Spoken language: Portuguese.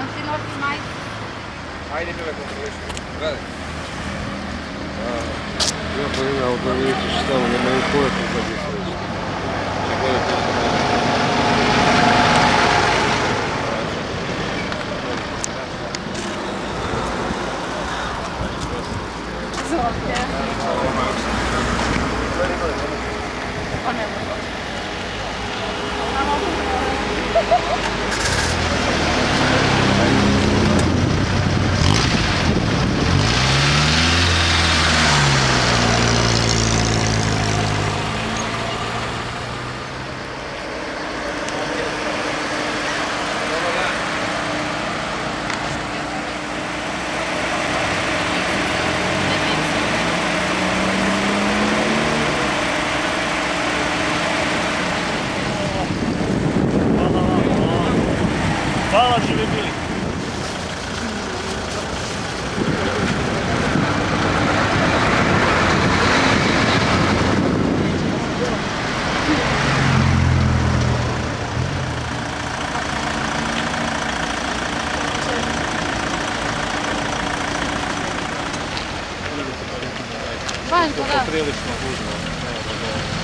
Onde nós mais. Aí ele me levou para o Velho. Eu apanhei alguma indigestão no é meio corpo da diferença. Agora eu tenho também. Oh, no. наши любили. Ванька, да. Стрелочно, нужно.